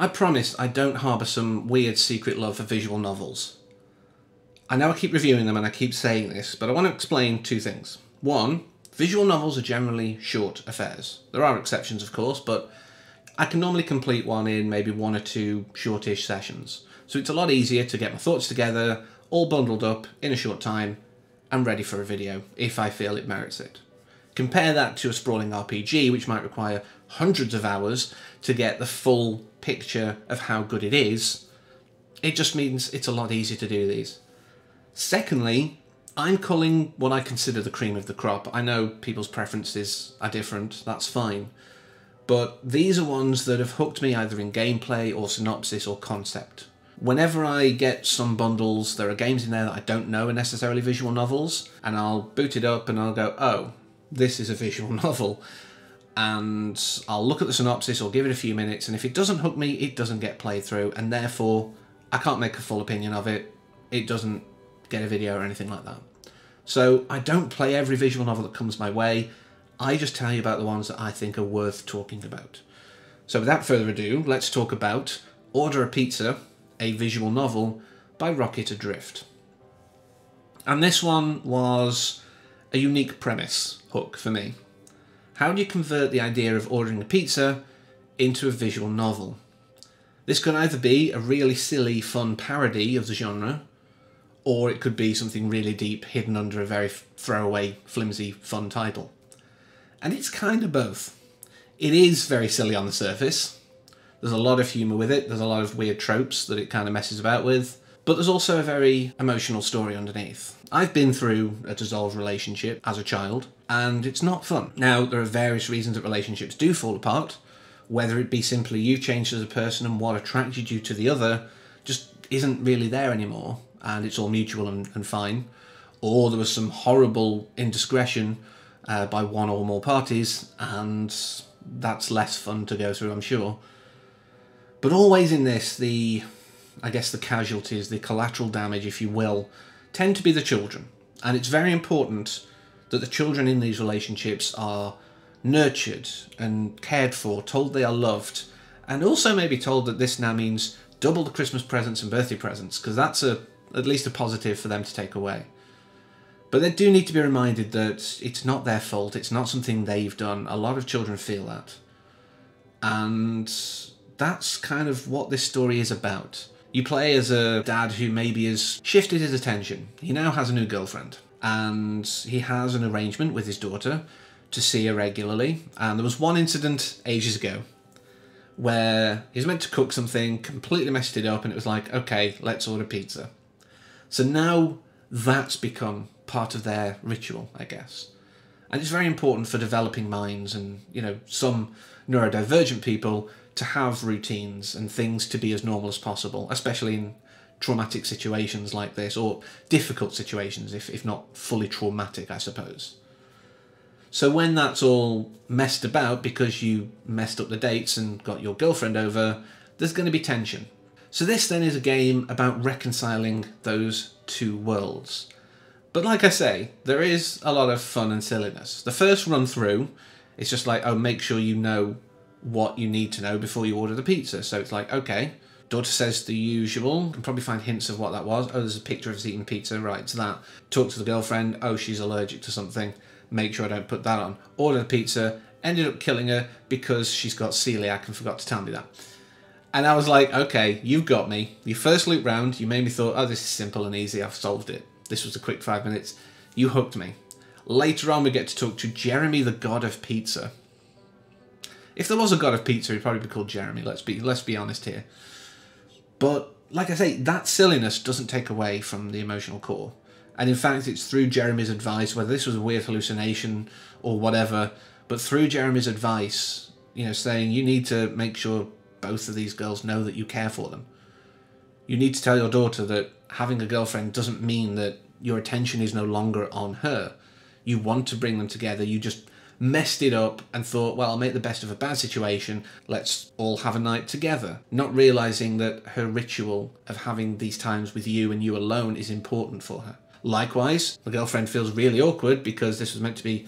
I promise I don't harbour some weird secret love for visual novels. I know I keep reviewing them and I keep saying this, but I want to explain two things. One, visual novels are generally short affairs. There are exceptions, of course, but I can normally complete one in maybe one or two shortish sessions. So it's a lot easier to get my thoughts together, all bundled up in a short time, and ready for a video if I feel it merits it. Compare that to a sprawling RPG, which might require hundreds of hours to get the full picture of how good it is. It just means it's a lot easier to do these. Secondly, I'm calling what I consider the cream of the crop. I know people's preferences are different, that's fine. But these are ones that have hooked me either in gameplay or synopsis or concept. Whenever I get some bundles, there are games in there that I don't know are necessarily visual novels, and I'll boot it up and I'll go, oh, this is a visual novel. And I'll look at the synopsis or give it a few minutes, and if it doesn't hook me, it doesn't get played through, and therefore I can't make a full opinion of it. It doesn't get a video or anything like that. So I don't play every visual novel that comes my way. I just tell you about the ones that I think are worth talking about. So without further ado, let's talk about Order a Pizza, a visual novel by Rocket Adrift. And this one was a unique premise hook for me. How do you convert the idea of ordering a pizza into a visual novel? This could either be a really silly, fun parody of the genre, or it could be something really deep hidden under a very throwaway, flimsy, fun title. And it's kind of both. It is very silly on the surface. There's a lot of humour with it, there's a lot of weird tropes that it kind of messes about with, but there's also a very emotional story underneath. I've been through a dissolved relationship as a child, and it's not fun. Now, there are various reasons that relationships do fall apart, whether it be simply you've changed as a person and what attracted you to the other just isn't really there anymore and it's all mutual and, and fine, or there was some horrible indiscretion uh, by one or more parties, and that's less fun to go through, I'm sure. But always in this, the, I guess the casualties, the collateral damage, if you will, tend to be the children. And it's very important that the children in these relationships are nurtured and cared for, told they are loved, and also maybe told that this now means double the Christmas presents and birthday presents, because that's a at least a positive for them to take away. But they do need to be reminded that it's not their fault, it's not something they've done. A lot of children feel that. And that's kind of what this story is about. You play as a dad who maybe has shifted his attention. He now has a new girlfriend, and he has an arrangement with his daughter to see her regularly. And there was one incident ages ago where he's meant to cook something, completely messed it up, and it was like, okay, let's order pizza. So now that's become part of their ritual, I guess. And it's very important for developing minds and, you know, some neurodivergent people to have routines and things to be as normal as possible, especially in traumatic situations like this, or difficult situations, if, if not fully traumatic, I suppose. So when that's all messed about because you messed up the dates and got your girlfriend over, there's going to be tension. So this then is a game about reconciling those two worlds. But like I say, there is a lot of fun and silliness. The first run through, it's just like, oh, make sure you know what you need to know before you order the pizza. So it's like, okay, daughter says the usual, can probably find hints of what that was. Oh, there's a picture of us eating pizza, right, it's that. Talk to the girlfriend, oh, she's allergic to something, make sure I don't put that on. Order the pizza, ended up killing her because she's got celiac and forgot to tell me that. And I was like, okay, you've got me. Your first loop round, you made me thought, oh, this is simple and easy. I've solved it. This was a quick five minutes. You hooked me. Later on, we get to talk to Jeremy, the god of pizza. If there was a god of pizza, he'd probably be called Jeremy. Let's be let's be honest here. But like I say, that silliness doesn't take away from the emotional core. And in fact, it's through Jeremy's advice, whether this was a weird hallucination or whatever, but through Jeremy's advice, you know, saying you need to make sure both of these girls know that you care for them. You need to tell your daughter that having a girlfriend doesn't mean that your attention is no longer on her. You want to bring them together, you just messed it up and thought, well, I'll make the best of a bad situation, let's all have a night together. Not realizing that her ritual of having these times with you and you alone is important for her. Likewise, the girlfriend feels really awkward because this was meant to be,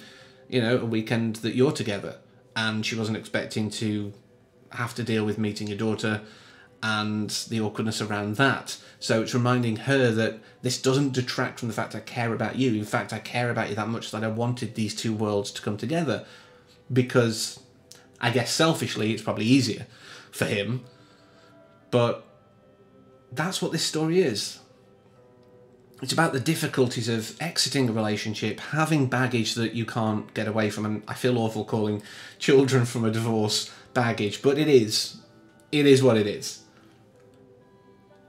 you know, a weekend that you're together and she wasn't expecting to have to deal with meeting your daughter and the awkwardness around that. So it's reminding her that this doesn't detract from the fact I care about you. In fact, I care about you that much that I wanted these two worlds to come together because I guess selfishly it's probably easier for him. But that's what this story is. It's about the difficulties of exiting a relationship, having baggage that you can't get away from. And I feel awful calling children from a divorce baggage, but it is. It is what it is.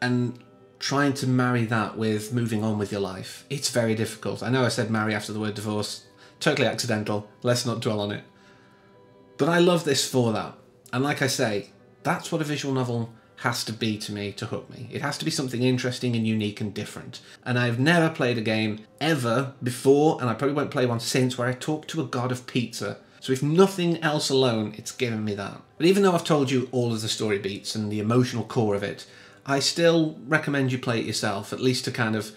And trying to marry that with moving on with your life, it's very difficult. I know I said marry after the word divorce, totally accidental. Let's not dwell on it. But I love this for that. And like I say, that's what a visual novel has to be to me to hook me. It has to be something interesting and unique and different. And I've never played a game ever before, and I probably won't play one since, where I talk to a god of pizza. So if nothing else alone, it's given me that. But even though I've told you all of the story beats and the emotional core of it, I still recommend you play it yourself, at least to kind of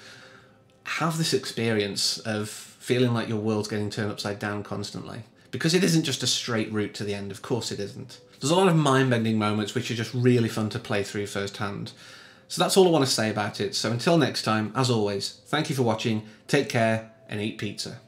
have this experience of feeling like your world's getting turned upside down constantly. Because it isn't just a straight route to the end, of course it isn't. There's a lot of mind bending moments which are just really fun to play through firsthand. So that's all I want to say about it. So until next time, as always, thank you for watching, take care, and eat pizza.